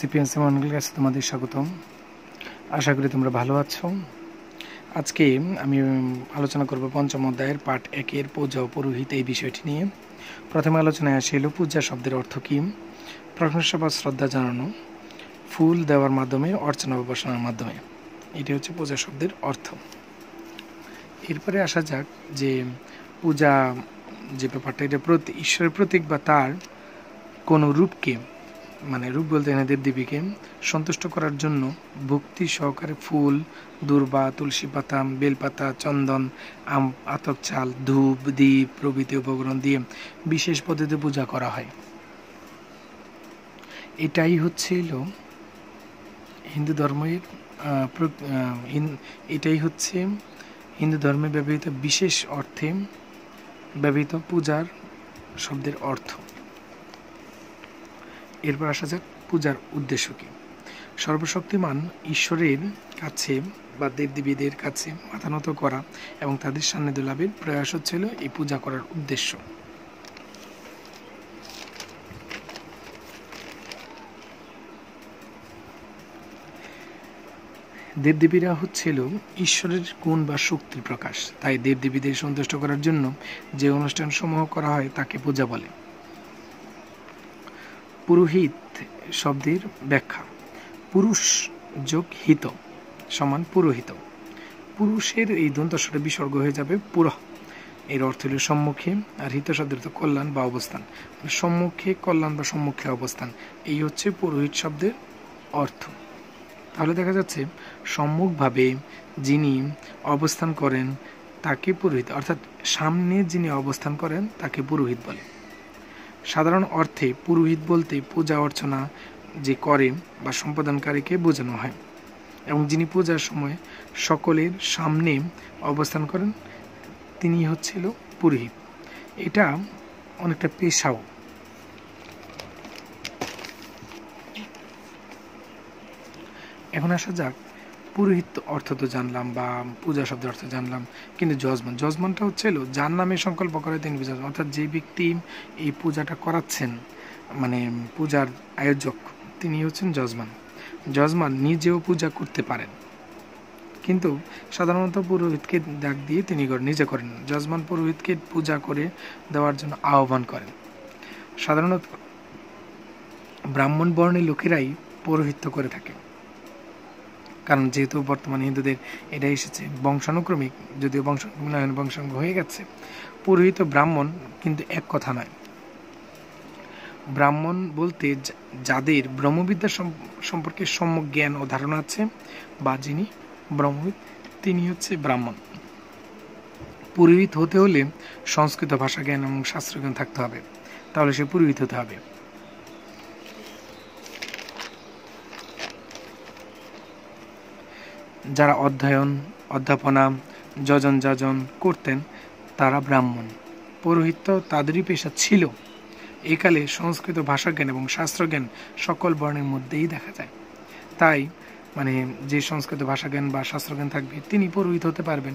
সিপিএনসি মন্ডলের কাছে তোমাদের স্বাগতম। আশা করি তোমরা ভালো আছো। আজকে আমি আলোচনা করব পঞ্চম অধ্যায়ের পাঠ একের পূজা পুরোহিত এই বিষয়টি নিয়ে। প্রথমে আলোচনায় আসে এলো, পূজা শব্দের অর্থ কী? প্রশংসা বা শ্রদ্ধা জানানো, ফুল দেওয়ার মাধ্যমে, অর্চনা উপাসনার মাধ্যমে। এটি হচ্ছে পূজা শব্দের অর্থ। এরপরে আসা যাক যে পূজা যে ব্যাপারটা, এটা প্রতি, ঈশ্বরের প্রতীক বা তার কোনো রূপকে মানে রূপ বলতে এনে দেবদেবীকে সন্তুষ্ট করার জন্য ভক্তি সহকারে ফুল, দুর্বা, তুলসী পাতা বেলপাতা, চন্দন, আম, আতক চাল, ধূপ দ্বীপ প্রভৃতি উপকরণ দিয়ে বিশেষ পদ্ধতিতে পূজা করা হয়। এটাই হচ্ছিল হিন্দু ধর্মের এটাই হচ্ছে হিন্দু ধর্মে ব্যবহৃত বিশেষ অর্থে ব্যবহৃত পূজার শব্দের অর্থ। এরপর আসা যাক পূজার উদ্দেশ্য কী। সর্বশক্তিমান ঈশ্বরের কাছে বা দেবদেবীদের কাছে মাথা নত করা এবং তাদের সান্নিধ্য লাভের প্রয়াস হচ্ছিল এই পূজা করার উদ্দেশ্য। দেবদেবীরা হচ্ছিল ঈশ্বরের গুণ বা শক্তির প্রকাশ। তাই দেবদেবীদের সন্তুষ্ট করার জন্য যে অনুষ্ঠান সমূহ করা হয় তাকে পূজা বলে। পুরোহিত শব্দের ব্যাখ্যা। পুরুষ যোগ হিত সমান পুরোহিত। পুরুষের এই দন্তস্বরে বিসর্গ হয়ে যাবে পুরহ। এর অর্থ হল সম্মুখে, আর হিত শব্দের তো কল্যাণ বা অবস্থান। সম্মুখে কল্যাণ বা সম্মুখে অবস্থান। এই হচ্ছে পুরোহিত শব্দের অর্থ। তাহলে দেখা যাচ্ছে, সম্মুখভাবে যিনি অবস্থান করেন, তাকে পুরোহিত, অর্থাৎ সামনে যিনি অবস্থান করেন, তাকে পুরোহিত বলে। সাধারণ অর্থে পুরোহিত বলতে পূজা অর্চনা যে করে বা সম্পাদনকারীকে বোঝানো হয় এবং যিনি পূজার সময় সকলের সামনে অবস্থান করেন, তিনি হচ্ছিল পুরোহিত। এটা অনেকটা পেশাও। এখন আসা যাক পুরোহিত অর্থ তো জানলাম বা পূজা শব্দের অর্থ জানলাম, কিন্তু যজমান যজমানটা হচ্ছিল যার নামে সংকল্প করে তিনি পূজা অর্থাৎ যে ব্যক্তি এই পূজাটা করাচ্ছেন মানে পূজার আয়োজক, তিনি হচ্ছেন যজমান যজমান নিজেও পূজা করতে পারেন, কিন্তু সাধারণত পুরোহিতকে ডাক দিয়ে তিনি নিজে করেন যজমান পুরোহিতকে পূজা করে দেওয়ার জন্য আহ্বান করেন। সাধারণত ব্রাহ্মণ বর্ণের লোকেরাই পৌরোহিত্য করে থাকে। কারণ যেহেতু বর্তমানে হিন্দুদের এটা এসেছে, বংশানুক্রমিক, যদিও বংশানুক্রমিক বংশানুক্রম হয়ে গেছে। পুরোহিত ব্রাহ্মণ কিন্তু এক কথা নয়। ব্রাহ্মণ বলতে যাদের ব্রহ্মবিদ্যা সম্পর্কে সম্যক জ্ঞান ও ধারণা আছে, বা যিনি ব্রহ্মবিদ, তিনি হচ্ছে ব্রাহ্মণ। পুরোহিত হতে হলে সংস্কৃত ভাষা জ্ঞান এবং শাস্ত্রজ্ঞান থাকতে হবে। তাহলে সে পুরোহিত হতে হবে। যারা অধ্যয়ন, অধ্যাপনা, যজন যাজন করতেন, তারা ব্রাহ্মণ। পৌরোহিত্য তাদেরই পেশা ছিল। একালে সংস্কৃত ভাষাজ্ঞান এবং শাস্ত্রজ্ঞান সকল বর্ণের মধ্যেই দেখা যায়। তাই মানে যে সংস্কৃত ভাষাজ্ঞান বা শাস্ত্রজ্ঞান থাকবে, তিনি পুরোহিত হতে পারবেন।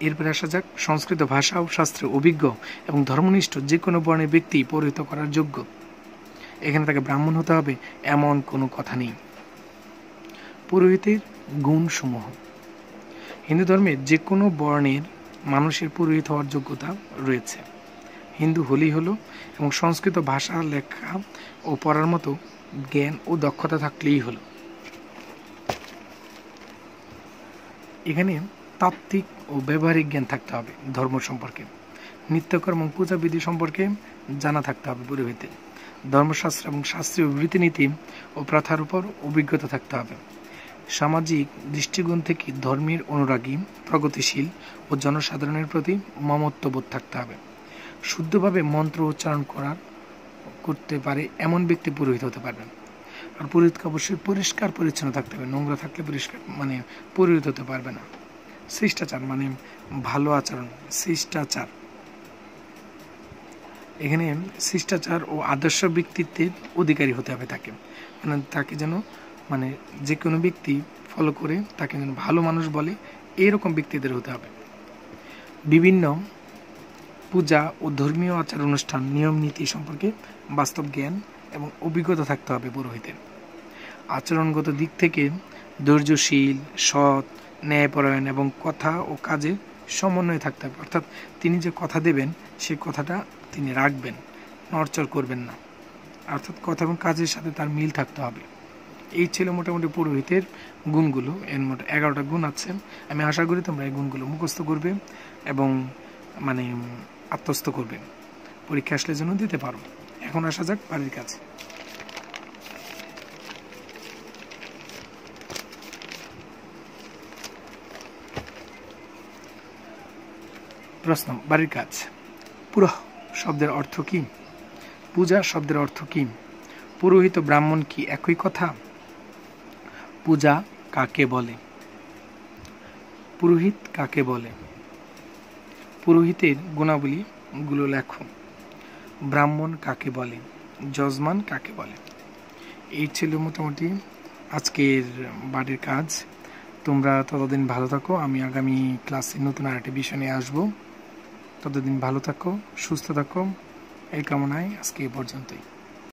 এরপরে আসা যাক, সংস্কৃত ভাষা ও শাস্ত্রে অভিজ্ঞ এবং ধর্মনিষ্ঠ যে কোনো বর্ণের ব্যক্তি পৌরোহিত করার যোগ্য। এখানে তাকে ব্রাহ্মণ হতে হবে, এমন কোনো কথা নেই। পুরোহিতের গুণসমূহ। হিন্দু ধর্মে যে কোনো বর্ণের মানুষের পুরোহিত হওয়ার যোগ্যতা রয়েছে। হিন্দু হলি হলো এবং সংস্কৃত ভাষা, লেখা ও পড়ার মতো জ্ঞান ও দক্ষতা থাকলেই হলো। এখানে তাত্ত্বিক ও ব্যবহারিক জ্ঞান থাকতে হবে ধর্ম সম্পর্কে। নিত্যকর্ম এবং পূজাবিধি সম্পর্কে জানা থাকতে হবে পুরোহিতে ধর্মশাস্ত্র এবং শাস্ত্রীয় রীতিনীতি ও প্রথার উপর অভিজ্ঞতা থাকতে হবে। সামাজিক দৃষ্টিকোণ থেকে ধর্মের অনুরাগী, প্রগতিশীল ও জনসাধারণের প্রতি মমত্ববোধ থাকতে হবে। শুদ্ধভাবে মন্ত্র উচ্চারণ করার, করতে পারে এমন ব্যক্তি পুরোহিত হতে পারবেন। আর পুরোহিতকে অবশ্যই পরিষ্কার পরিচ্ছন্ন থাকতে হবে। নোংরা থাকলে পরিষ্কার মানে পুরোহিত হতে পারবে না। শিষ্টাচার মানে ভালো আচরণ, শিষ্টাচার। এখানে শিষ্টাচার ও আদর্শ ব্যক্তিত্বের অধিকারী হতে হবে তাকে। মানে তাকে যেন মানে যে কোনো ব্যক্তি ফলো করে তাকে যেন ভালো মানুষ বলে, এরকম ব্যক্তিদের হতে হবে। বিভিন্ন পূজা ও ধর্মীয় আচার অনুষ্ঠান, নিয়ম নীতি সম্পর্কে বাস্তব জ্ঞান এবং অভিজ্ঞতা থাকতে হবে পুরোহিতের। আচরণগত দিক থেকে ধৈর্যশীল, সৎ, ন্যায়পরায়ণ এবং কথা ও কাজে সমন্বয় থাকতে হবে। অর্থাৎ তিনি যে কথা দেবেন, সে কথাটা তিনি রাখবেন, নড়চড় করবেন না। অর্থাৎ কথা এবং কাজের সাথে তার মিল থাকতে হবে। এই ছিল মোটামুটি পুরোহিতের গুণগুলো, এর মোট এগারোটা গুণ আছে। আমি আশা করি তোমরা এই গুণগুলো মুখস্থ করবে এবং মানে আত্মস্থ করবে। পরীক্ষা আসলে জন্য দিতে পারো। এখন আসা যাক বাড়ির কাছে প্রশ্ন, বাড়ির কাজ। পুরো শব্দের অর্থ কি? পূজা শব্দের অর্থ কি? পুরোহিত ব্রাহ্মণ কি একই কথা? পূজা কাকে বলে? পুরোহিত কাকে বলে? পুরোহিতের গুণাবলীগুলো লেখো। ব্রাহ্মণ কাকে বলে? যজমান কাকে বলে? এই ছিল মোটামুটি আজকের বাড়ির কাজ। তোমরা ততদিন ভালো থাকো। আমি আগামী ক্লাসে নতুন আরেকটি বিষয় নিয়ে আসব। ততদিন ভালো থাকো, সুস্থ থাকো। এই কামনায় আজকে এ পর্যন্তই।